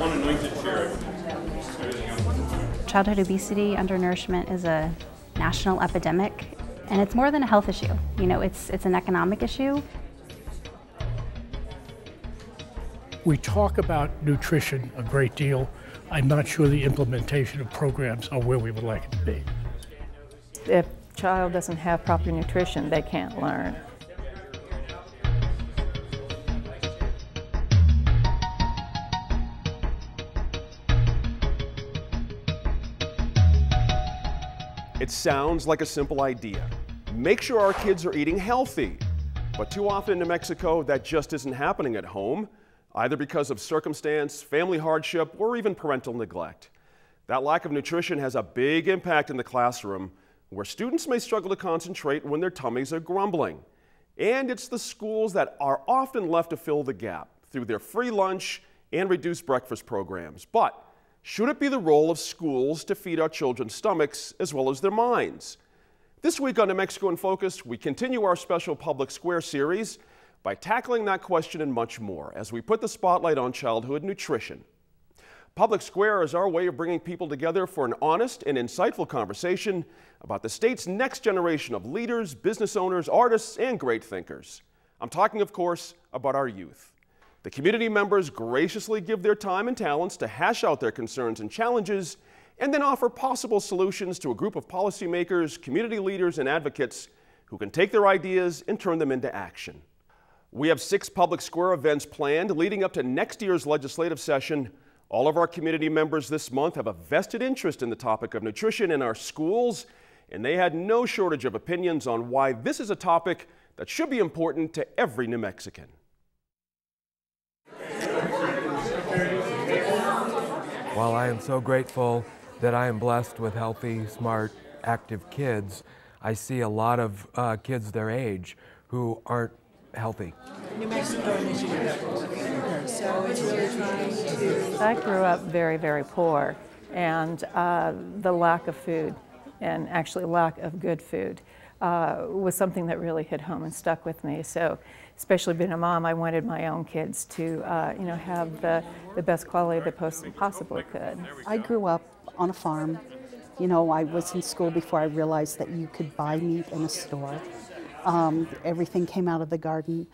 one anointed cherub. Childhood obesity, undernourishment is a national epidemic, and it's more than a health issue. You know, it's, it's an economic issue. We talk about nutrition a great deal. I'm not sure the implementation of programs are where we would like it to be. If a child doesn't have proper nutrition, they can't learn. It sounds like a simple idea. Make sure our kids are eating healthy. But too often in New Mexico, that just isn't happening at home, either because of circumstance, family hardship, or even parental neglect. That lack of nutrition has a big impact in the classroom, where students may struggle to concentrate when their tummies are grumbling. And it's the schools that are often left to fill the gap through their free lunch and reduced breakfast programs. But should it be the role of schools to feed our children's stomachs as well as their minds? This week on New Mexico in Focus, we continue our special Public Square series by tackling that question and much more as we put the spotlight on childhood nutrition. Public Square is our way of bringing people together for an honest and insightful conversation about the state's next generation of leaders, business owners, artists, and great thinkers. I'm talking, of course, about our youth. The community members graciously give their time and talents to hash out their concerns and challenges and then offer possible solutions to a group of policymakers, community leaders, and advocates who can take their ideas and turn them into action. We have six public square events planned leading up to next year's legislative session. All of our community members this month have a vested interest in the topic of nutrition in our schools, and they had no shortage of opinions on why this is a topic that should be important to every New Mexican. While I am so grateful that I am blessed with healthy, smart, active kids, I see a lot of uh, kids their age who aren't healthy. New Mexico initiative. So it's really trying to. I grew up very, very poor, and uh, the lack of food, and actually lack of good food, uh, was something that really hit home and stuck with me. So, especially being a mom, I wanted my own kids to, uh, you know, have the, the best quality they possibly could. I grew up on a farm. You know, I was in school before I realized that you could buy meat in a store. Um, everything came out of the garden.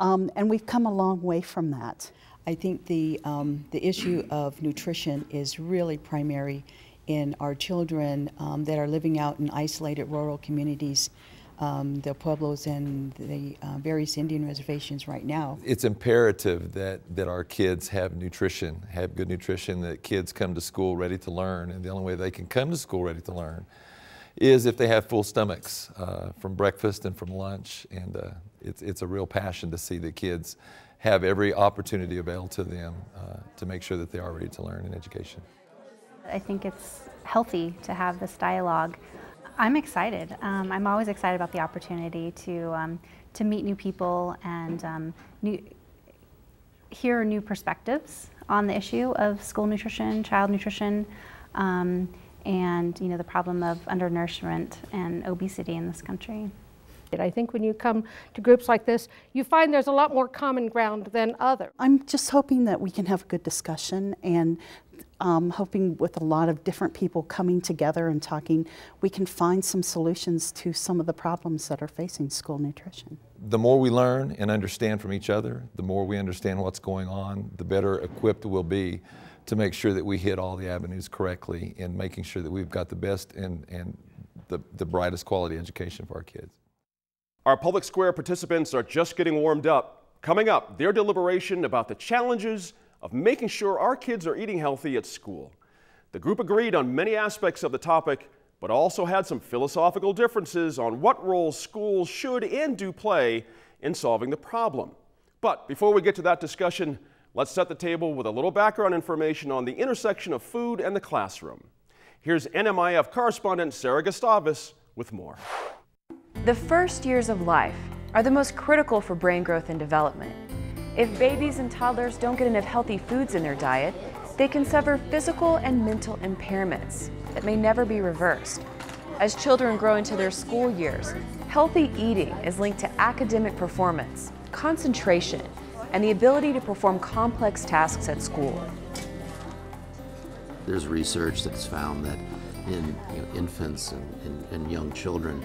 Um, and we've come a long way from that. I think the, um, the issue of nutrition is really primary in our children um, that are living out in isolated rural communities, um, the pueblos and the uh, various Indian reservations right now. It's imperative that, that our kids have nutrition, have good nutrition, that kids come to school ready to learn, and the only way they can come to school ready to learn is if they have full stomachs uh, from breakfast and from lunch. And uh, it's, it's a real passion to see the kids have every opportunity available to them uh, to make sure that they are ready to learn in education. I think it's healthy to have this dialogue. I'm excited. Um, I'm always excited about the opportunity to, um, to meet new people and um, new, hear new perspectives on the issue of school nutrition, child nutrition. Um, and you know the problem of undernourishment and obesity in this country. I think when you come to groups like this, you find there's a lot more common ground than other. I'm just hoping that we can have a good discussion and um, hoping with a lot of different people coming together and talking, we can find some solutions to some of the problems that are facing school nutrition. The more we learn and understand from each other, the more we understand what's going on, the better equipped we'll be to make sure that we hit all the avenues correctly and making sure that we've got the best and, and the, the brightest quality education for our kids. Our Public Square participants are just getting warmed up. Coming up, their deliberation about the challenges of making sure our kids are eating healthy at school. The group agreed on many aspects of the topic, but also had some philosophical differences on what roles schools should and do play in solving the problem. But before we get to that discussion, Let's set the table with a little background information on the intersection of food and the classroom. Here's NMIF correspondent Sarah Gustavus with more. The first years of life are the most critical for brain growth and development. If babies and toddlers don't get enough healthy foods in their diet, they can suffer physical and mental impairments that may never be reversed. As children grow into their school years, healthy eating is linked to academic performance, concentration, and the ability to perform complex tasks at school. there's research that's found that in you know, infants and, and, and, young children,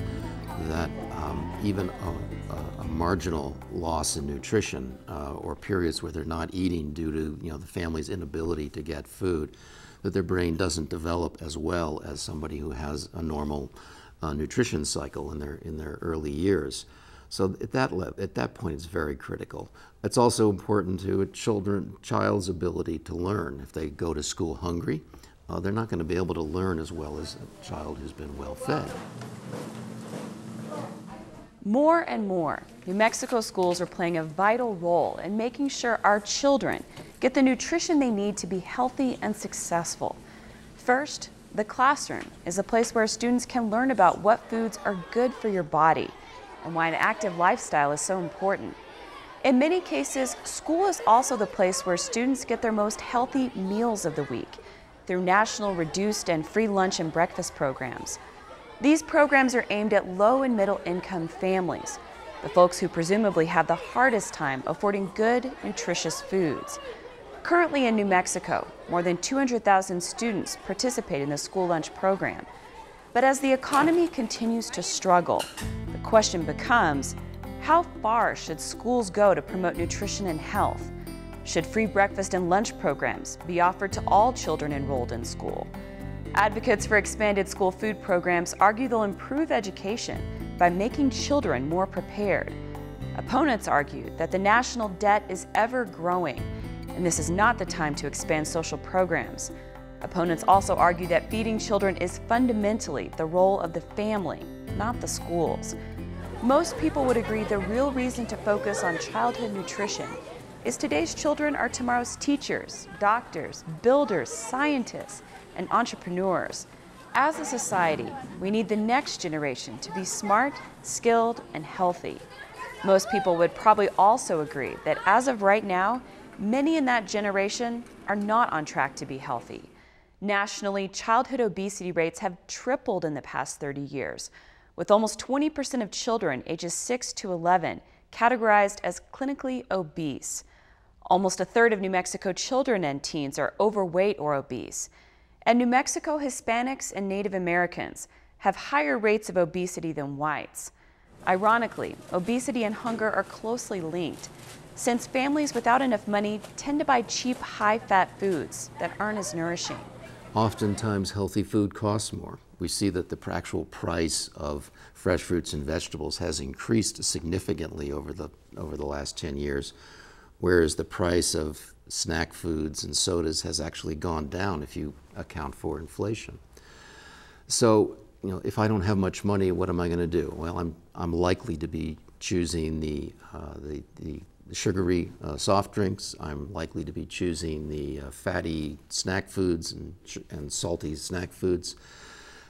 that um, even a, a, a, marginal loss in nutrition uh, or periods where they're not eating due to you know the family's inability to get food, that their brain doesn't develop as well as somebody who has a normal uh, nutrition cycle in their in their early years. So at that at that point, it's very critical. It's also important to a children child's ability to learn. If they go to school hungry, uh, they're not going to be able to learn as well as a child who's been well fed. More and more, New Mexico schools are playing a vital role in making sure our children get the nutrition they need to be healthy and successful. First, the classroom is a place where students can learn about what foods are good for your body and why an active lifestyle is so important. In many cases, school is also the place where students get their most healthy meals of the week through national reduced and free lunch and breakfast programs. These programs are aimed at low and middle income families, the folks who presumably have the hardest time affording good, nutritious foods. Currently in New Mexico, more than 200,000 students participate in the school lunch program. But as the economy continues to struggle, the question becomes how far should schools go to promote nutrition and health? Should free breakfast and lunch programs be offered to all children enrolled in school? Advocates for expanded school food programs argue they'll improve education by making children more prepared. Opponents argue that the national debt is ever growing, and this is not the time to expand social programs. Opponents also argue that feeding children is fundamentally the role of the family, not the schools. Most people would agree the real reason to focus on childhood nutrition is today's children are tomorrow's teachers, doctors, builders, scientists, and entrepreneurs. As a society, we need the next generation to be smart, skilled, and healthy. Most people would probably also agree that as of right now, many in that generation are not on track to be healthy. Nationally, childhood obesity rates have tripled in the past 30 years, with almost 20% of children ages 6 to 11 categorized as clinically obese. Almost a third of New Mexico children and teens are overweight or obese. And New Mexico Hispanics and Native Americans have higher rates of obesity than whites. Ironically, obesity and hunger are closely linked, since families without enough money tend to buy cheap, high fat foods that aren't as nourishing. Oftentimes, healthy food costs more. We see that the actual price of fresh fruits and vegetables has increased significantly over the, over the last 10 years whereas the price of snack foods and sodas has actually gone down if you account for inflation. So, you know, if I don't have much money, what am I going to do? Well, I'm, I'm likely to be choosing the, uh, the, the, sugary uh, soft drinks. I'm likely to be choosing the uh, fatty snack foods and, and salty snack foods.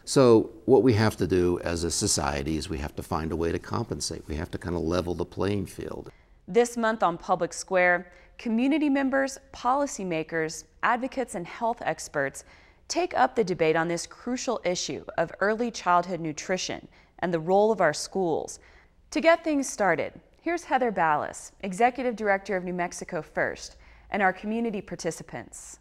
So what we have to do as a society is we have to find a way to compensate. We have to kind of level the playing field. This month on Public Square, community members, policymakers, advocates, and health experts take up the debate on this crucial issue of early childhood nutrition and the role of our schools. To get things started, here's Heather Balas, Executive Director of New Mexico First, and our community participants.